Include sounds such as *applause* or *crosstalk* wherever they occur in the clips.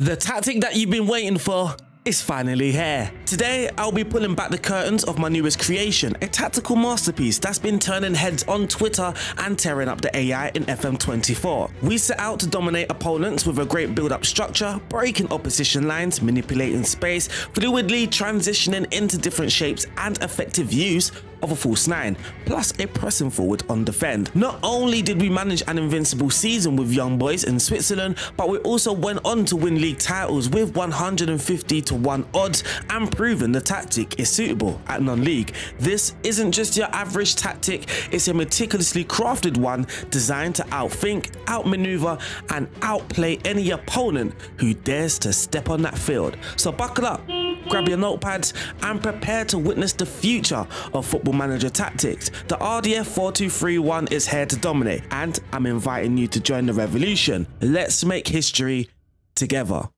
The tactic that you've been waiting for is finally here. Today, I'll be pulling back the curtains of my newest creation, a tactical masterpiece that's been turning heads on Twitter and tearing up the AI in FM24. We set out to dominate opponents with a great build-up structure, breaking opposition lines, manipulating space, fluidly transitioning into different shapes and effective use of a false nine, plus a pressing forward on defend. Not only did we manage an invincible season with young boys in Switzerland, but we also went on to win league titles with 150 to 1 odds and proven the tactic is suitable at non-league. This isn't just your average tactic, it's a meticulously crafted one designed to outthink, outmaneuver and outplay any opponent who dares to step on that field. So buckle up grab your notepads and prepare to witness the future of Football Manager tactics. The RDF 4231 is here to dominate and I'm inviting you to join the revolution. Let's make history together.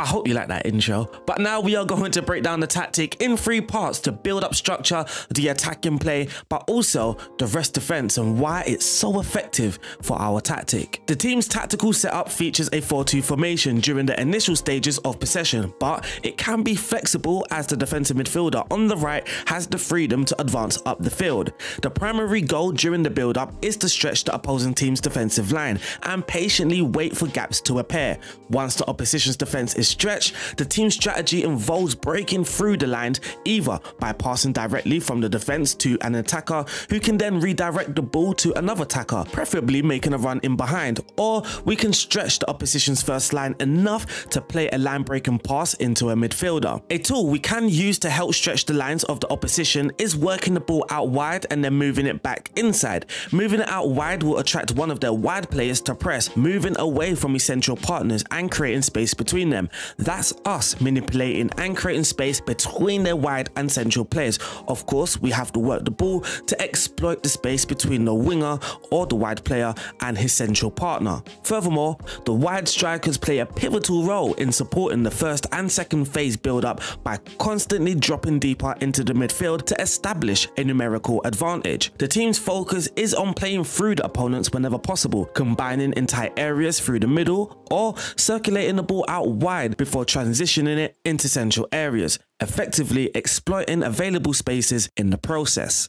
I hope you like that intro. But now we are going to break down the tactic in three parts to build up structure, the attacking play, but also the rest defense and why it's so effective for our tactic. The team's tactical setup features a 4-2 formation during the initial stages of possession, but it can be flexible as the defensive midfielder on the right has the freedom to advance up the field. The primary goal during the build-up is to stretch the opposing team's defensive line and patiently wait for gaps to appear. Once the opposition's defense is stretch, the team's strategy involves breaking through the lines either by passing directly from the defense to an attacker who can then redirect the ball to another attacker, preferably making a run in behind, or we can stretch the opposition's first line enough to play a line breaking pass into a midfielder. A tool we can use to help stretch the lines of the opposition is working the ball out wide and then moving it back inside. Moving it out wide will attract one of their wide players to press, moving away from essential partners and creating space between them. That's us manipulating and creating space between their wide and central players. Of course, we have to work the ball to exploit the space between the winger or the wide player and his central partner. Furthermore, the wide strikers play a pivotal role in supporting the first and second phase build up by constantly dropping deeper into the midfield to establish a numerical advantage. The team's focus is on playing through the opponents whenever possible, combining in tight areas through the middle or circulating the ball out wide before transitioning it into central areas, effectively exploiting available spaces in the process.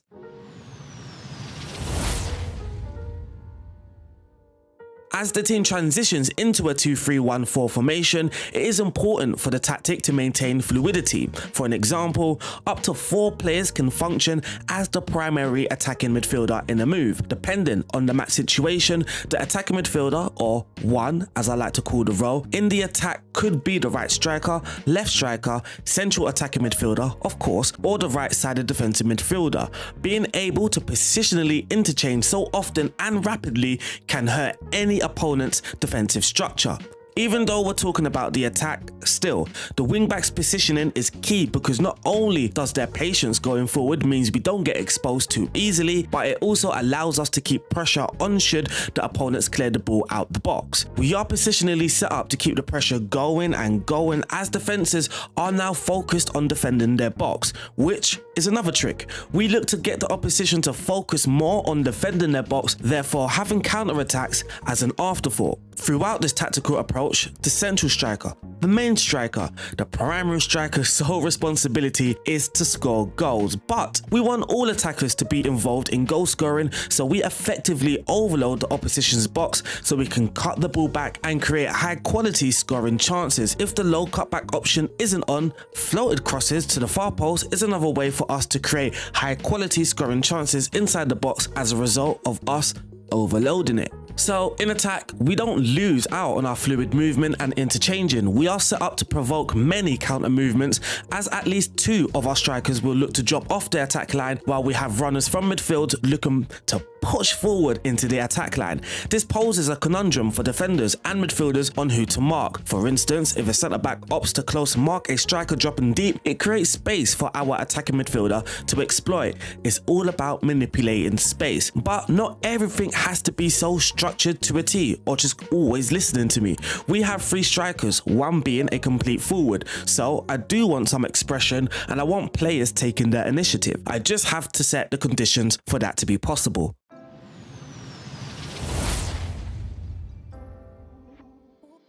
As the team transitions into a 2-3-1-4 formation, it is important for the tactic to maintain fluidity. For an example, up to four players can function as the primary attacking midfielder in a move. Depending on the match situation, the attacking midfielder, or one as I like to call the role, in the attack could be the right striker, left striker, central attacking midfielder, of course, or the right-sided defensive midfielder. Being able to positionally interchange so often and rapidly can hurt any opponent's defensive structure. Even though we're talking about the attack still, the wingback's positioning is key because not only does their patience going forward means we don't get exposed too easily, but it also allows us to keep pressure on should the opponents clear the ball out the box. We are positionally set up to keep the pressure going and going as defenses are now focused on defending their box, which is another trick. We look to get the opposition to focus more on defending their box, therefore having counterattacks as an afterthought. Throughout this tactical approach, the central striker, the main striker, the primary striker's *laughs* sole responsibility is to score goals, but we want all attackers to be involved in goal scoring so we effectively overload the opposition's box so we can cut the ball back and create high quality scoring chances. If the low cutback option isn't on, floated crosses to the far post is another way for us to create high quality scoring chances inside the box as a result of us overloading it. So in attack, we don't lose out on our fluid movement and interchanging. We are set up to provoke many counter movements as at least two of our strikers will look to drop off their attack line while we have runners from midfield looking to push forward into the attack line. This poses a conundrum for defenders and midfielders on who to mark. For instance, if a centre back opts to close mark a striker dropping deep, it creates space for our attacking midfielder to exploit. It's all about manipulating space. But not everything has to be so structured to a T or just always listening to me. We have three strikers, one being a complete forward. So I do want some expression and I want players taking their initiative. I just have to set the conditions for that to be possible.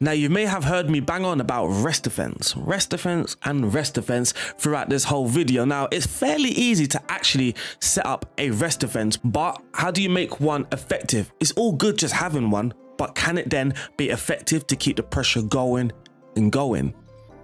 Now you may have heard me bang on about rest defense, rest defense and rest defense throughout this whole video. Now it's fairly easy to actually set up a rest defense, but how do you make one effective? It's all good just having one, but can it then be effective to keep the pressure going and going?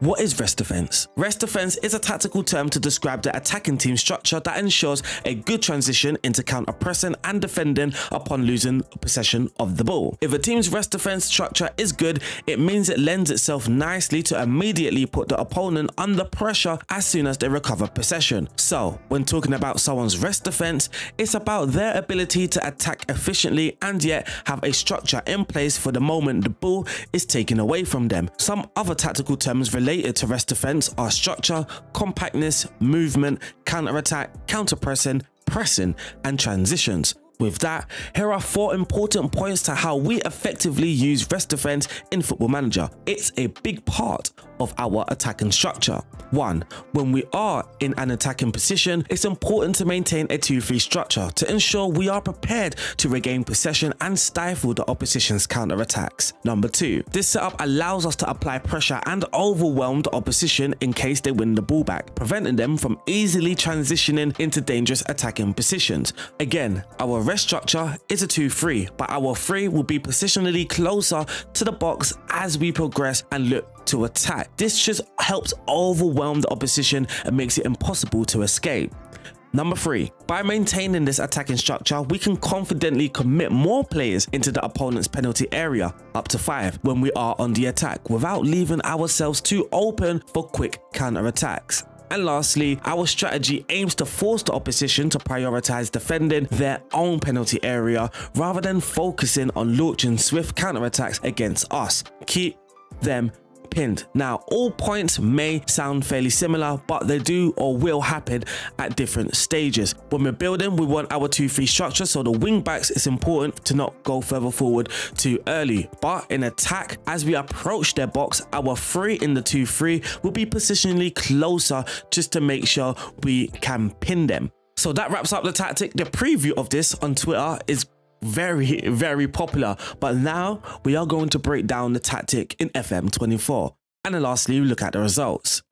What is rest defense? Rest defense is a tactical term to describe the attacking team structure that ensures a good transition into counter pressing and defending upon losing possession of the ball. If a team's rest defense structure is good, it means it lends itself nicely to immediately put the opponent under pressure as soon as they recover possession. So, when talking about someone's rest defense, it's about their ability to attack efficiently and yet have a structure in place for the moment the ball is taken away from them. Some other tactical terms relate related to rest defense are structure, compactness, movement, counter-attack, counter-pressing, pressing, and transitions. With that, here are four important points to how we effectively use rest defense in Football Manager. It's a big part of our attacking structure. 1. When we are in an attacking position, it's important to maintain a 2-3 structure to ensure we are prepared to regain possession and stifle the opposition's counter-attacks. Number 2. This setup allows us to apply pressure and overwhelm the opposition in case they win the ball back, preventing them from easily transitioning into dangerous attacking positions. Again, our rest structure is a 2-3, but our 3 will be positionally closer to the box as we progress and look to attack. This just helps overwhelm the opposition and makes it impossible to escape. Number 3. By maintaining this attacking structure, we can confidently commit more players into the opponent's penalty area, up to 5, when we are on the attack, without leaving ourselves too open for quick counter-attacks. And lastly, our strategy aims to force the opposition to prioritize defending their own penalty area rather than focusing on launching swift counterattacks against us. Keep them pinned. Now, all points may sound fairly similar, but they do or will happen at different stages. When we're building, we want our 2-3 structure, so the wing backs, it's important to not go further forward too early. But in attack, as we approach their box, our 3 in the 2-3 will be positionally closer just to make sure we can pin them. So that wraps up the tactic. The preview of this on Twitter is very, very popular. But now we are going to break down the tactic in FM24. And then lastly, we look at the results.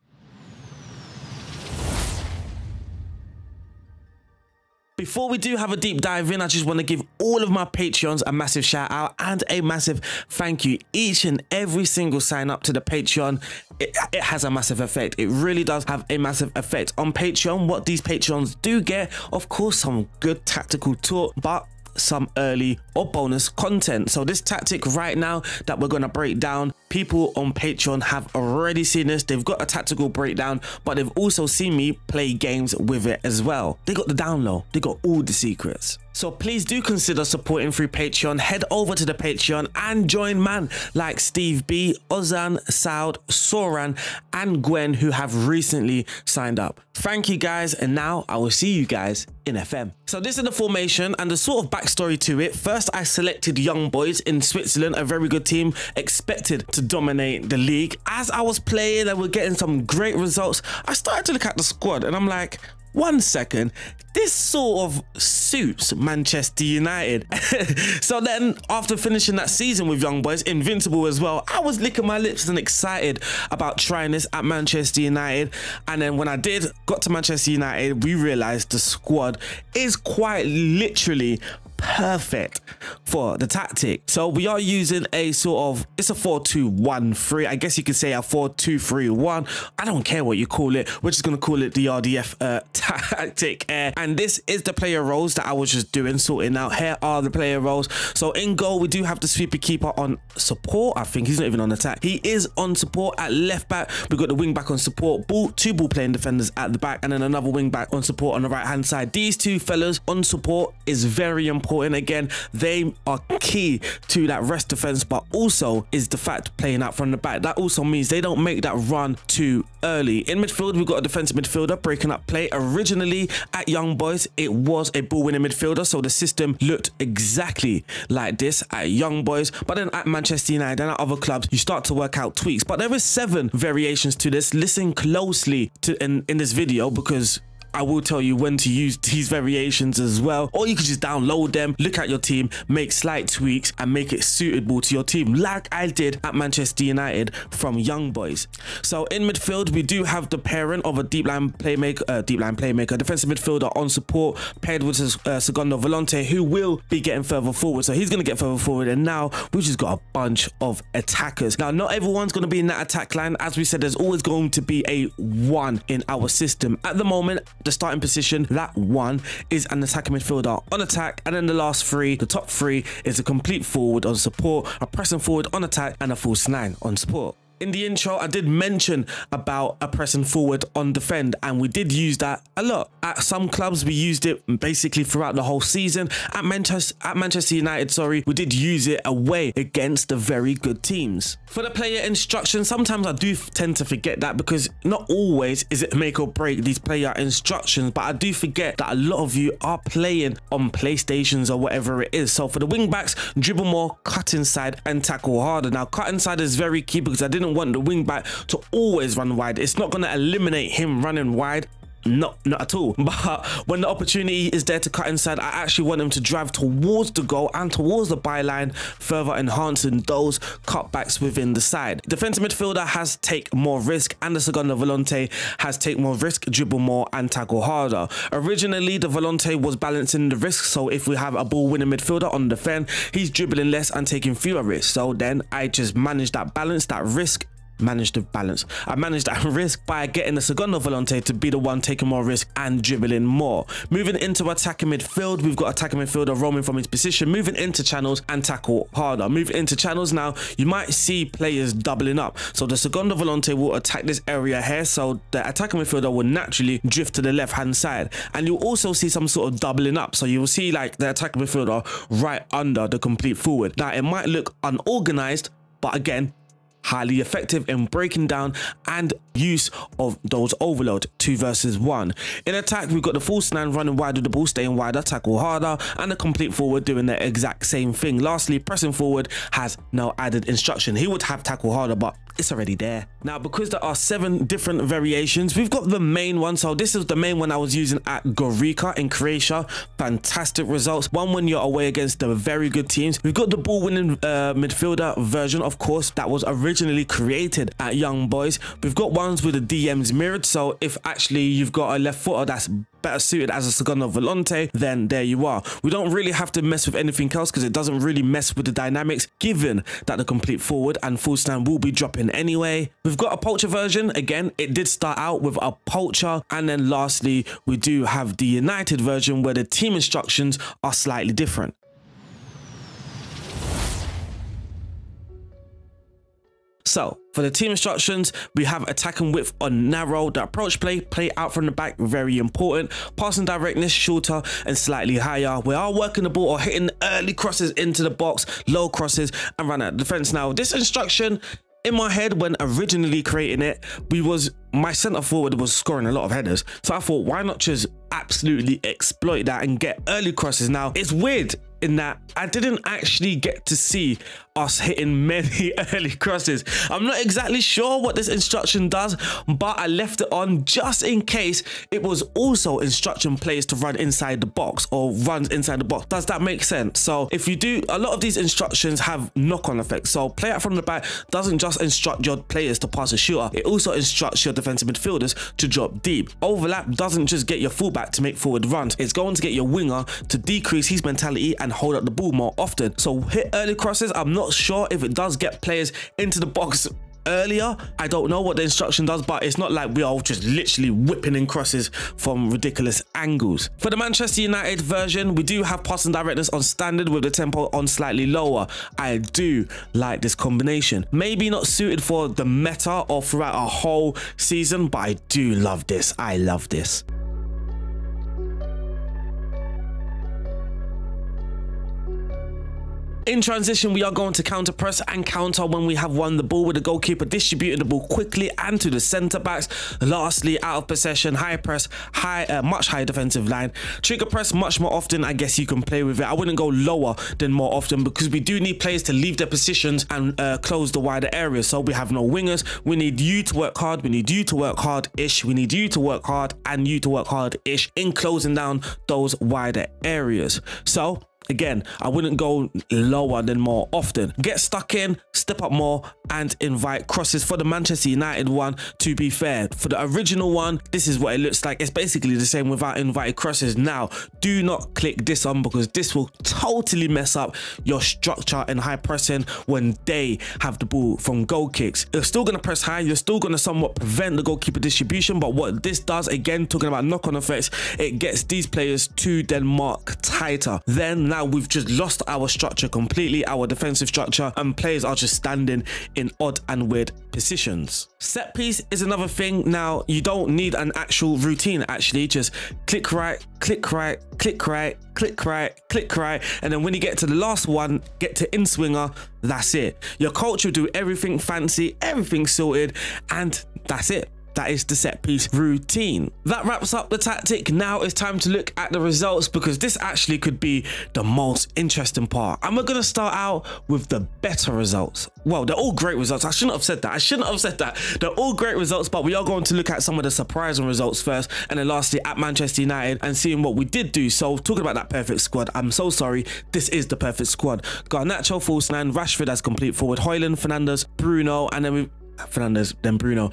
Before we do have a deep dive in, I just want to give all of my Patreons a massive shout out and a massive thank you. Each and every single sign up to the Patreon, it, it has a massive effect. It really does have a massive effect on Patreon. What these Patreons do get, of course, some good tactical talk, but some early or bonus content. So this tactic right now that we're going to break down, people on Patreon have already seen this. They've got a tactical breakdown, but they've also seen me play games with it as well. They got the download. They got all the secrets. So please do consider supporting through Patreon. Head over to the Patreon and join man like Steve B, Ozan, Saud, Soran, and Gwen who have recently signed up. Thank you guys, and now I will see you guys in FM. So this is the formation and the sort of backstory to it. First, I selected Young Boys in Switzerland, a very good team, expected to dominate the league. As I was playing and we're getting some great results, I started to look at the squad and I'm like, one second, this sort of suits Manchester United. *laughs* so then, after finishing that season with Young Boys, Invincible as well, I was licking my lips and excited about trying this at Manchester United. And then when I did, got to Manchester United, we realized the squad is quite literally perfect for the tactic. So we are using a sort of, it's a 4-2-1-3. I guess you could say a 4-2-3-1. I don't care what you call it. We're just going to call it the RDF uh, *laughs* tactic. Uh, and this is the player roles that I was just doing, sorting out. Here are the player roles. So in goal, we do have the sweeper keeper on support. I think he's not even on attack. He is on support at left back. We've got the wing back on support. Ball, two ball playing defenders at the back and then another wing back on support on the right hand side. These two fellas on support is very important Again, they are key to that rest defense, but also is the fact playing out from the back. That also means they don't make that run too early. In midfield, we've got a defensive midfielder breaking up play. Originally at Young Boys, it was a ball winning midfielder, so the system looked exactly like this at Young Boys. But then at Manchester United and at other clubs, you start to work out tweaks. But there is seven variations to this. Listen closely to in, in this video because I will tell you when to use these variations as well. Or you could just download them, look at your team, make slight tweaks and make it suitable to your team like I did at Manchester United from Young Boys. So in midfield, we do have the parent of a deep lying playmaker, uh, deep lying playmaker, defensive midfielder on support, paired with uh, Segundo Volante, who will be getting further forward. So he's going to get further forward. And now we've just got a bunch of attackers. Now, not everyone's going to be in that attack line. As we said, there's always going to be a one in our system. At the moment, the starting position, that one is an attacking midfielder on attack. And then the last three, the top three, is a complete forward on support, a pressing forward on attack, and a false nine on support. In the intro, I did mention about a pressing forward on defend, and we did use that a lot. At some clubs, we used it basically throughout the whole season. At Manchester, at Manchester United, sorry, we did use it away against the very good teams. For the player instructions, sometimes I do tend to forget that because not always is it make or break these player instructions, but I do forget that a lot of you are playing on PlayStations or whatever it is. So for the wing backs, dribble more, cut inside, and tackle harder. Now, cut inside is very key because I didn't didn't want the wing back to always run wide. It's not going to eliminate him running wide not not at all. *laughs* But when the opportunity is there to cut inside i actually want him to drive towards the goal and towards the byline further enhancing those cutbacks within the side. Defensive midfielder has take more risk. And the segundo volante has take more risk dribble more and tackle harder. Originally the volante was balancing the risk so if we have a ball winning midfielder on the defend he's dribbling less and taking fewer risks. So then i just manage that balance that risk managed the balance. I managed that *laughs* risk by getting the Segundo Volante to be the one taking more risk and dribbling more. Moving into attacking midfield, we've got attacking midfielder roaming from his position, moving into channels and tackle harder. Moving into channels now, you might see players doubling up. So the Segundo Volante will attack this area here, so the attacking midfielder will naturally drift to the left hand side. And you'll also see some sort of doubling up. So you will see like the attacking midfielder right under the complete forward. Now it might look unorganized, but again, highly effective in breaking down and use of those overload two versus one. In attack we've got the false nine running wide with the ball staying wider tackle harder and the complete forward doing the exact same thing. Lastly pressing forward has no added instruction. He would have tackle harder but it's already there. Now, because there are seven different variations, we've got the main one. So this is the main one I was using at Gorica in Croatia. Fantastic results. One when you're away against the very good teams. We've got the ball winning uh, midfielder version, of course, that was originally created at Young Boys. We've got ones with the DMs mirrored. So if actually you've got a left footer that's better suited as a Segundo Volante, then there you are. We don't really have to mess with anything else because it doesn't really mess with the dynamics given that the complete forward and false nine will be dropping anyway. We've got a Poacher version. Again, it did start out with a Poacher. And then lastly, we do have the United version where the team instructions are slightly different. So for the team instructions, we have attack and width on narrow, the approach play, play out from the back, very important. Passing directness, shorter and slightly higher. We are working the ball or hitting early crosses into the box, low crosses and run out defense. Now this instruction in my head when originally creating it, we was my centre forward was scoring a lot of headers. So I thought, why not just absolutely exploit that and get early crosses? Now it's weird in that I didn't actually get to see us hitting many *laughs* early crosses. I'm not exactly sure what this instruction does, but I left it on just in case it was also instruction players to run inside the box or runs inside the box. Does that make sense? So if you do, a lot of these instructions have knock-on effects. So play out from the back doesn't just instruct your players to pass a shooter, it also instructs your defensive midfielders to drop deep. Overlap doesn't just get your fullback to make forward runs, it's going to get your winger to decrease his mentality and hold up the ball more often. So hit early crosses, I'm not sure if it does get players into the box earlier. I don't know what the instruction does, but it's not like we are just literally whipping in crosses from ridiculous angles. For the Manchester United version, we do have passing directness on standard with the tempo on slightly lower. I do like this combination. Maybe not suited for the meta or throughout a whole season, but I do love this. I love this. In transition, we are going to counter press and counter when we have won the ball with the goalkeeper distributing the ball quickly and to the centre backs. Lastly, out of possession, high press, high, uh, much higher defensive line. Trigger press much more often. I guess you can play with it. I wouldn't go lower than more often because we do need players to leave their positions and uh, close the wider areas. So we have no wingers. We need you to work hard. We need you to work hard-ish. We need you to work hard and you to work hard-ish in closing down those wider areas. So Again, I wouldn't go lower than more often. Get stuck in, step up more, and invite crosses for the Manchester United one. To be fair, for the original one, this is what it looks like. It's basically the same without invited crosses. Now, do not click this on because this will totally mess up your structure and high pressing when they have the ball from goal kicks. You're still going to press high. You're still going to somewhat prevent the goalkeeper distribution. But what this does, again, talking about knock-on effects, it gets these players to Denmark tighter. Then now we've just lost our structure completely, our defensive structure, and players are just standing in odd and weird positions. Set piece is another thing. Now, you don't need an actual routine, actually. Just click right, click right, click right, click right, click right. And then when you get to the last one, get to in swinger, that's it. Your coach will do everything fancy, everything sorted, and that's it. That is the set piece routine. That wraps up the tactic. Now it's time to look at the results because this actually could be the most interesting part. And we're going to start out with the better results. Well, they're all great results. I shouldn't have said that. I shouldn't have said that. They're all great results, but we are going to look at some of the surprising results first. And then lastly at Manchester United and seeing what we did do. So talking about that perfect squad, I'm so sorry. This is the perfect squad. Garnacho, false nine, Rashford as complete forward, Højlund, Fernandes, Bruno, and then we Fernandes, then Bruno.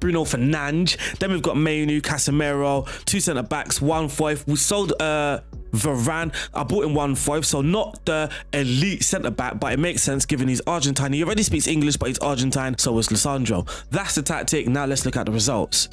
Bruno Fernandes. Then we've got Mainoo, Casemiro, two centre backs, one five. We sold uh Varane. I bought him one five, so not the elite centre back, but it makes sense given he's Argentine. He already speaks English, but he's Argentine, so is Lisandro. That's the tactic. Now let's look at the results.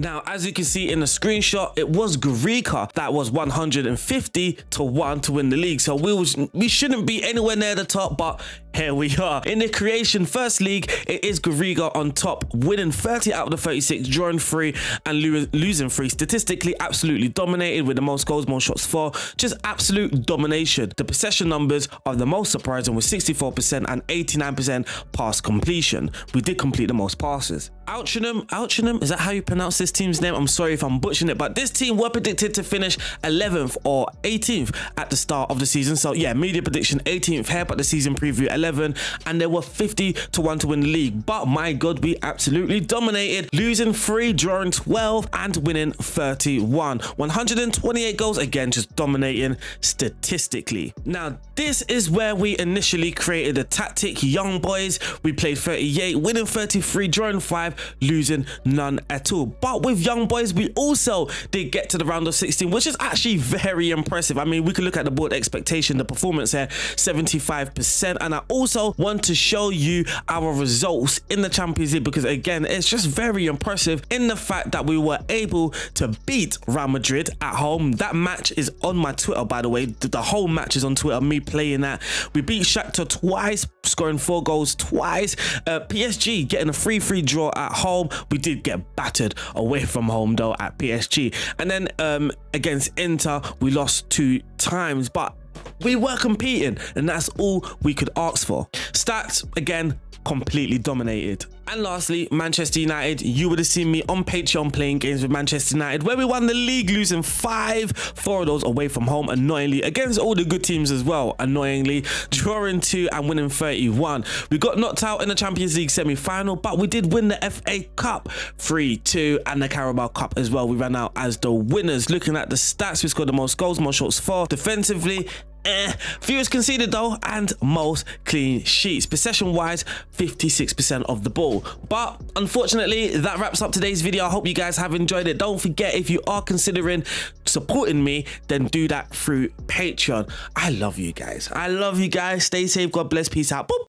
Now, as you can see in the screenshot, it was Gorica that was 150 to 1 to win the league. So we, was, we shouldn't be anywhere near the top, but here we are. In the Croatian First League, it is Gorica on top, winning 30 out of the 36, drawing 3 and lo losing 3. Statistically, absolutely dominated with the most goals, most shots for. Just absolute domination. The possession numbers are the most surprising with 64% and 89% pass completion. We did complete the most passes. Alchinum, Alchinum, is that how you pronounce this team's name? I'm sorry if I'm butchering it, but this team were predicted to finish 11th or 18th at the start of the season. So yeah, media prediction 18th here, but the season preview 11, and they were 50 to 1 to win the league. But my God, we absolutely dominated, losing 3, drawing 12, and winning 31. 128 goals, again, just dominating statistically. Now, this is where we initially created the tactic, young boys. We played 38, winning 33, drawing 5, losing none at all. But with young boys, we also did get to the round of 16, which is actually very impressive. I mean, we could look at the board expectation, the performance here, 75%. And I also want to show you our results in the Champions League because again, it's just very impressive in the fact that we were able to beat Real Madrid at home. That match is on my Twitter, by the way. The whole match is on Twitter, me playing that. We beat Shakhtar twice, scoring four goals twice. Uh, PSG getting a 3-3 draw at home. We did get battered away from home though at PSG. And then um, against Inter, we lost two times, but we were competing and that's all we could ask for. Stats, again, completely dominated. And lastly, Manchester United. You would have seen me on Patreon playing games with Manchester United where we won the league losing five, four of those away from home, annoyingly, against all the good teams as well, annoyingly, drawing two and winning 31. We got knocked out in the Champions League semi-final, but we did win the FA Cup 3-2 and the Carabao Cup as well. We ran out as the winners. Looking at the stats, we scored the most goals, most shots for. Defensively, eh. Conceded though, and most clean sheets. Possession wise, 56% of the ball. But unfortunately, that wraps up today's video. I hope you guys have enjoyed it. Don't forget, if you are considering supporting me, then do that through Patreon. I love you guys. I love you guys. Stay safe. God bless. Peace out. Boop.